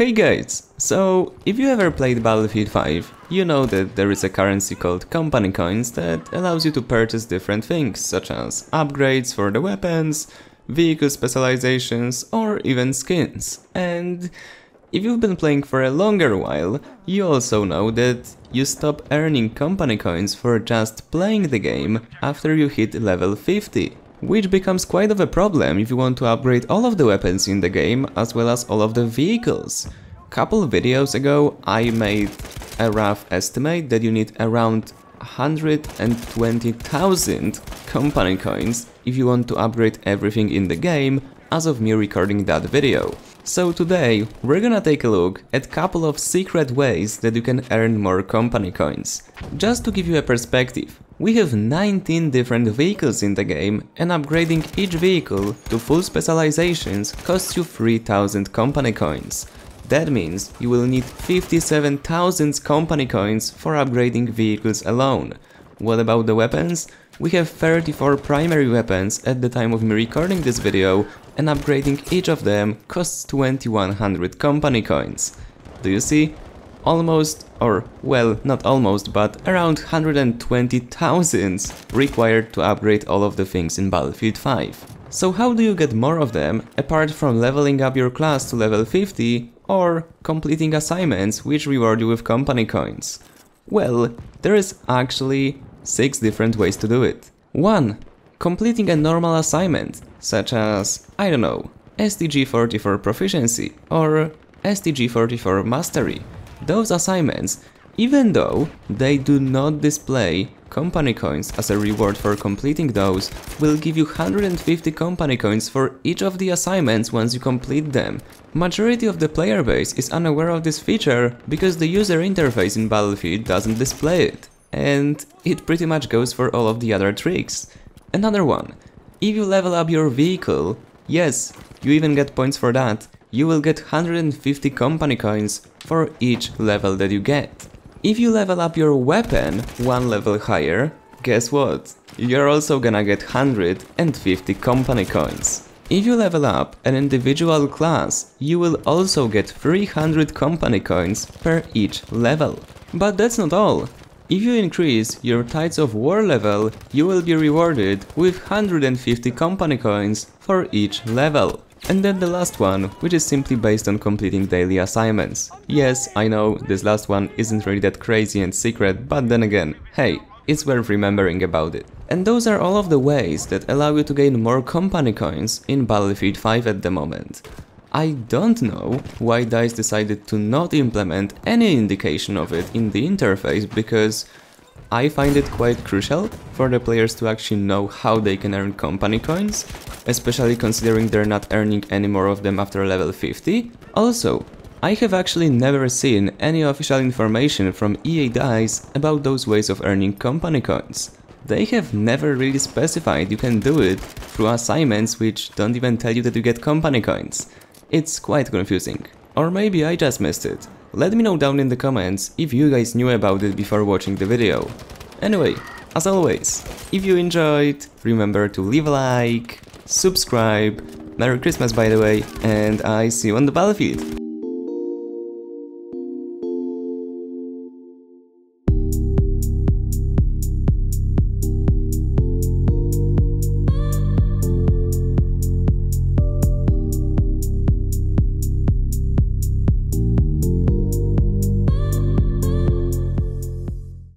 Hey guys, so if you ever played Battlefield 5, you know that there is a currency called company coins that allows you to purchase different things, such as upgrades for the weapons, vehicle specializations, or even skins. And if you've been playing for a longer while, you also know that you stop earning company coins for just playing the game after you hit level 50 which becomes quite of a problem if you want to upgrade all of the weapons in the game as well as all of the vehicles. Couple videos ago I made a rough estimate that you need around 120,000 company coins if you want to upgrade everything in the game as of me recording that video. So today we're gonna take a look at couple of secret ways that you can earn more company coins. Just to give you a perspective, we have 19 different vehicles in the game and upgrading each vehicle to full specializations costs you 3000 company coins. That means you will need 57,000 company coins for upgrading vehicles alone. What about the weapons? We have 34 primary weapons at the time of me recording this video and upgrading each of them costs 2100 company coins. Do you see? Almost, or well, not almost, but around 120,000 required to upgrade all of the things in Battlefield 5. So how do you get more of them, apart from leveling up your class to level 50 or completing assignments which reward you with company coins? Well, there is actually 6 different ways to do it. 1. Completing a normal assignment, such as, I don't know, STG-44 Proficiency or STG-44 Mastery. Those assignments, even though they do not display company coins as a reward for completing those, will give you 150 company coins for each of the assignments once you complete them. Majority of the player base is unaware of this feature because the user interface in Battlefield doesn't display it. And it pretty much goes for all of the other tricks. Another one. If you level up your vehicle, yes, you even get points for that, you will get 150 company coins for each level that you get. If you level up your weapon one level higher, guess what? You're also gonna get 150 company coins. If you level up an individual class, you will also get 300 company coins per each level. But that's not all. If you increase your Tides of War level, you will be rewarded with 150 company coins for each level. And then the last one, which is simply based on completing daily assignments. Yes, I know, this last one isn't really that crazy and secret, but then again, hey, it's worth remembering about it. And those are all of the ways that allow you to gain more company coins in Battlefield 5 at the moment. I don't know why DICE decided to not implement any indication of it in the interface because I find it quite crucial for the players to actually know how they can earn company coins, especially considering they're not earning any more of them after level 50. Also, I have actually never seen any official information from EA DICE about those ways of earning company coins. They have never really specified you can do it through assignments which don't even tell you that you get company coins. It's quite confusing. Or maybe I just missed it. Let me know down in the comments if you guys knew about it before watching the video. Anyway, as always, if you enjoyed, remember to leave a like, subscribe, Merry Christmas by the way, and I see you on the battlefield.